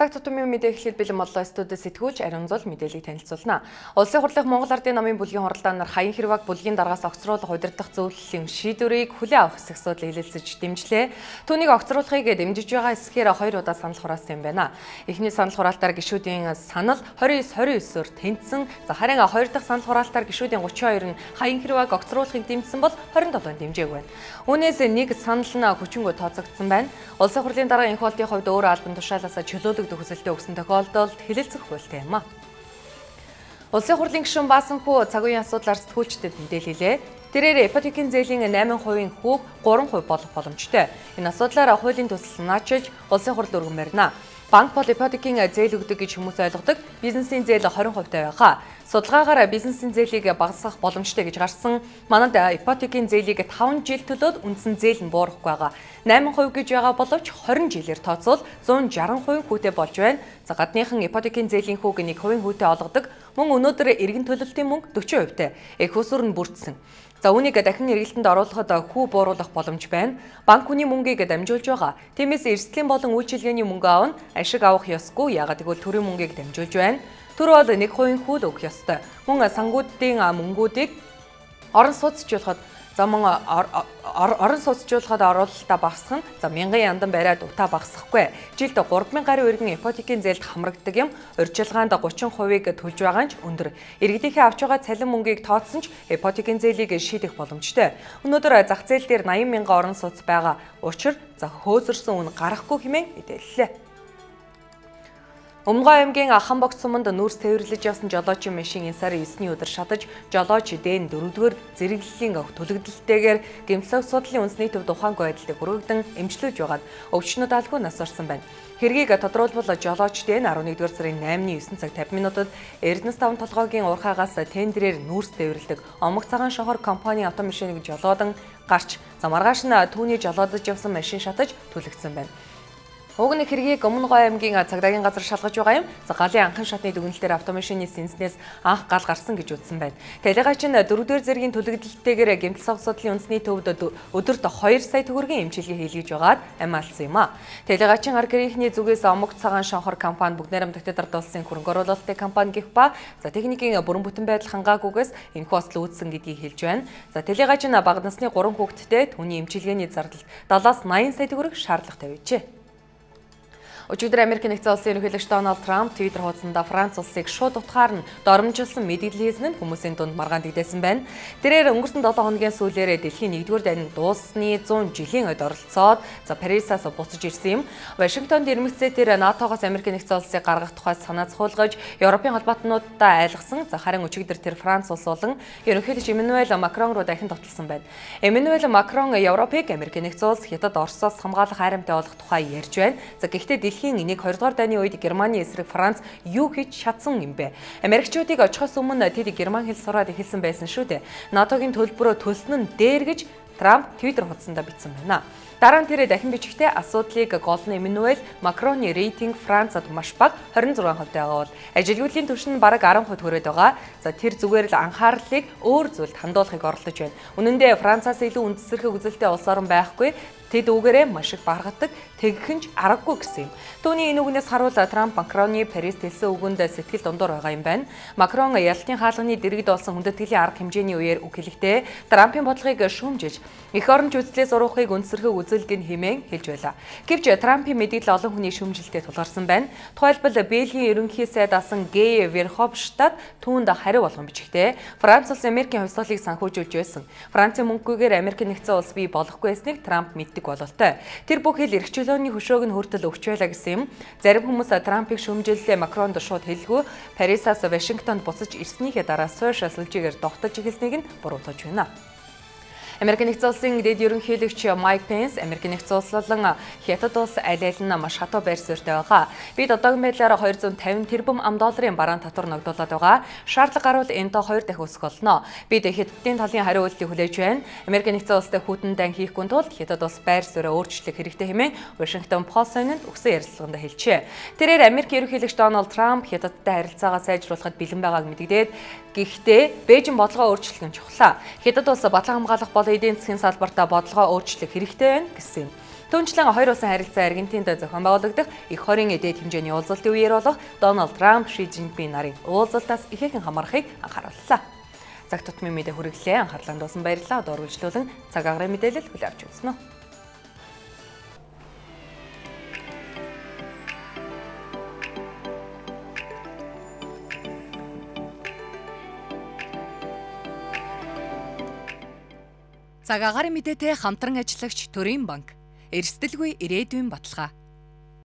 Цаг тутмын мэдээ эхлээд бэлэн боллоо студид сэтгүүлч Ариун Зул мэдээллийг танилцуулна. Улсын хурлын Монгол Ардын намын бүлгийн хуралдаанаар хаян хэрваг бүлгийн дараагаас огцруулах удирдах зөвлөлийн шийдвэрийг хүлээн авах хэсэг асуудал хэлэлцэж дэмжлээ. Түүнийг огцруулахыг дэмжиж байгаа хэсгээр хоёр удаа санал хураасан юм байна. Эхний санал хураалтаар гишүүдийн санал 29-29-оор тэнцсэн. За харин хоёр дахь санал хураалтаар гишүүдийн 32 нь хаян хэрваг огцруулахыг дэмжсэн бол 27 дэмжээг байна. Үүнээс нэг санал нь хүчингү тооцогдсон байна. Улсын хурлын дараа энх болтын хувьд өөр албан тушаалаасаа чөлөөлөг өгдөг хүсэлтээ өгсөн тохиолдолд хэлэлцэх хуультай юм а. Улсын хурлын гишүүн Баасанхүү цаг үеийн асуудлаар сэтгүүлчдэд мэдээлэлээ. Тэрээр ипотекийн зээлийн 8% хүүг 3% болох боломжтой. Энэ асуудлаар хуулийн төсөл наачилж улсын хурл өргөмөрнө. Банк бол ипотекийн зээл өгдөг гэж хүмүүс ойлгодог. Бизнесийн зээл 20% байгаа. Судалгаагаар бизнесийн зээлийг багасгах боломжтой гэж гарсан. Манад ипотекийн зээлийг 5 жил төлөөд үндсэн зээл нь буурахгүй байгаа. 8% гэж байгаа боловч 20 жилээр тооцвол 160% хүүтэй болж байна. За гадныхан ипотекийн зээлийн хүүг 1% хүүтэй олгодог. Мөн өнөөдөр эргэн төлөлтийн мөнгө 40%тэй. Их усүр нь бүрдсэн. За үүнийг дахин эргэлтэнд оруулахад хүү бууруулах боломж байна. Банк хүний мөнгийг дамжуулж байгаа. Тиймээс эрсдлийн болон үйлчилгээний мөнгө аавн ашиг авах ёсгүй. Ягаад гэвэл төрийн мөнгийг дамжуулж байна. Төр бол 1% хүүд өгөх ёстой. Мөн сангуудын мөнгүүдийг орон сууцчлахад за мөн орон сууцчлахад оруулалтаа багасгах нь за 1000 яндан бариад утаа багасгахгүй. Жилд 3000 гаруй иргэн ипотекийн зээлд хамрагддаг юм. Урьдчилгаанд 30%-ийг төлж байгаа нь ч өндөр. Иргэдийнхээ авч байгаа цалин мөнгийг тооцсон ч ипотекийн зээлийг шийдэх боломжтой. Өнөөдөр зах зээл дээр 80 мянган орон сууц байгаа. Учир за хөөзөрсөн үн гарахгүй хэмээн мэдээллээ. Өмгөө аймгийн Аханбогц суманд нүүрс тээвэрлэж явсан жолоочийн машин энэ сарын 9-ний өдөр шатаж жолооч дээн 4-р зэрэглэлийн төлөгдөлтэйгээр гэмтэл судлалын үндэсний төв ухаангүй байдлыг хүргэгдэн эмчлүүлж байгаад өвчнөд алгүй нас орсон байна. Хэргийг тодруулбал жолооч дээн 11-р сарын 8-ны 9 цаг 50 минутад Эрдэнэс 5 толгойн урхаагаас тендерээр нүүрс тээвэрлдэг Омог цагаан шохор компани автомашиныг жолоодан гарч за маргааш нь түүний жолоодож явсан машин шатаж түлэгдсэн байна. Уг нэг хэргийг Өмнө Гой аймгийн цагдаагийн газар шалгаж байгаа юм. За галын анхан шатны дүгнэлтээр автомашины сэнснээс анх гал гарсан гэж үзсэн байна. Телегаач нь дөрөвдөр зэргийн төлөгдөлтөйгээр гэмтэл сав судлалын үндэсний төвд өдөрт 2 сая төгрөгийн эмчилгээ хийлгэж байгаад амиалсан юм а. Телегаачийн ар гэрийнхний зүгээс омог цагаан шонхор компани бүгд найрамдагт дардуулсан хөрөнгө оруулалтын компани гэх ба за техникийн бүрэн бүтэн байдал хангаагүйгээс энэхүү осол үүдсэн гэдгийг хэлж байна. За телегач нь бага насны 3 хүүхэдтэй түүний эмчилгээний зардал 70-аас 80 сая төгрөг шаардлага тавьжээ. Өчигдөр Америк нэгдсэн улсын ерөнхийлөгч Дональд Трамп Твиттер хуудсанда Франц улсыг шууд утгаар нь доромжилсан мэдээлэл хийсэн нь хүмүүсийн дунд маргаан дэгдээсэн байна. Тэрээр өнгөрсөн 7 хоногийн сүүлээр дэлхийн 1-р дайнд дуусны 100 жилийн ойд оролцоод за Парисаас буцаж ирсэн юм. Вашингтонд ирмэгцээ тэр НАТОгоос Америк нэгдсэн улсыг гаргах тухай санаа зохиолгож Европын холбоотнуудаа айлгсан. За харин өчигдөр тэр Франц улс болон ерөнхийлөгч Эммануэль Макрон руу дахин товтлсон байна. Эммануэль Макрон Европыг Америк нэгдсэн улс Хятад Оросоос хамгаалах хайрамтай болох тухай ярьж байна. За гэхдээ дэлхийн энийг 2 дугаар дайны үед Германы эсрэг Франц юу хийж чадсан юм бэ? Америкчуудыг очихоос өмнө тэд герман хэл сураад эхэлсэн байсан шүү дээ. НАТОгийн төлбөрөө төлсөн нь дээр гэж Трамп Твиттер хуудсанда бичсэн байна. Дараа нь тэрэ дахин бичихтэй асуудлыг голны Эммануэль Макроны рейтинг Францад маш бага 26% байгаа бол ажилгүйдлийн түвш нь бараг 10% хүрээд байгаа. За тэр зүгээр л анхаарлыг өөр зүйлд хандуулахыг оролдож байна. Үнэн дээр Францаас илүү үндэслэх үзэлтэй улс орн байхгүй Тэд үгээрээ маш их баргадаг тэгхэн ч аргагүй гэсэн юм. Түүний энэ үгнээс харуул Трамп Макроны Парис хэлсэн үгэнд сэтгэл дундуур байгаа юм байна. Макрон ялтын хаалганы дэргэд болсон хүндэтгэлийн арга хэмжээний үеэр үг хэлэхдээ Трампын бодлогыг шүүмжиж эх оронч үзлээс уруухыг үндсэрхэг үзэлгэн хэмээн хэлж байла. Гэвч Трампын мэдээлэл олон хүний шүүмжилтэд тулгарсан байна. Тухайлбал Бельгийн ерөнхий сайд асан Гей Верховштадт түүнд хариу болгон бичгтээ Франц улс Америкийн хувьсгалыг санхүүжүүлж байсан. Францын мөнгөгүйгээр Америк нэгдсэн улс бий болохгүй байсныг Трамп мэддэг мэддэг бололтой. Тэр бүх хэл эрх чөлөөний хөшөөг нь хүртэл өгч байлаа гэсэн юм. Зарим хүмүүс Трампыг шөмжөллөө Макронд шууд хэлгүй Парисаас Вашингтонд буцаж ирснийхээ дараа сошиал сүлжээгээр тогтолж эхэлснийг нь буруутгаж байна. Америк нэгдсэн улсын дэд ерөнхийлөгч Майк Пенс Америк нэгдсэн улс болон Хятад улс аль аль нь маш хатуу байр суурьтай байгаа. Бид одоогийн байдлаар 250 тэрбум ам долларын бараан татвар ногдуулаад байгаа. Шаардлага гарвал энэ тоо 2 дахин өсөх болно. Бид Хятадын талын хариу үйлдэлийг хүлээж байна. Америк нэгдсэн улстай хүйтэн дан хийхгүй тулд Хятад улс байр суурьаа өөрчлөх хэрэгтэй хэмээн Вашингтон Пост-нд өгсөн ярилцлаганд хэлжээ. Тэрээр Америк ерөнхийлөгч Дональд Трамп Хятадтай харилцаагаа сайжруулахад бэлэн байгааг мэдэгдээд гэхдээ Бээжин бодлогоо өөрчлөх нь чухлаа. Хятад улс батлан хамгаалах бол эдийн засгийн салбартаа бодлогоо өөрчлөх хэрэгтэй байна гэсэн юм. Түүнчлэн хоёр улсын харилцаа Аргентинд зохион байгуулагдах их хорийн эдээд хэмжээний уулзалтын үеэр болох Дональд Трамп, Ши Цзиньпин нарын уулзалтаас ихээхэн хамаарахыг анхаарууллаа. Цаг тутмын мэдээ хүргэлээ анхаарлаа дууссан баярлалаа. Одоо үргэлжлүүлэн цаг агарын мэдээлэл хүлээвч үзнэ. Цаг агарын мэдээтэй хамтран ажиллагч Төрийн банк. Эрсдэлгүй ирээдүйн баталгаа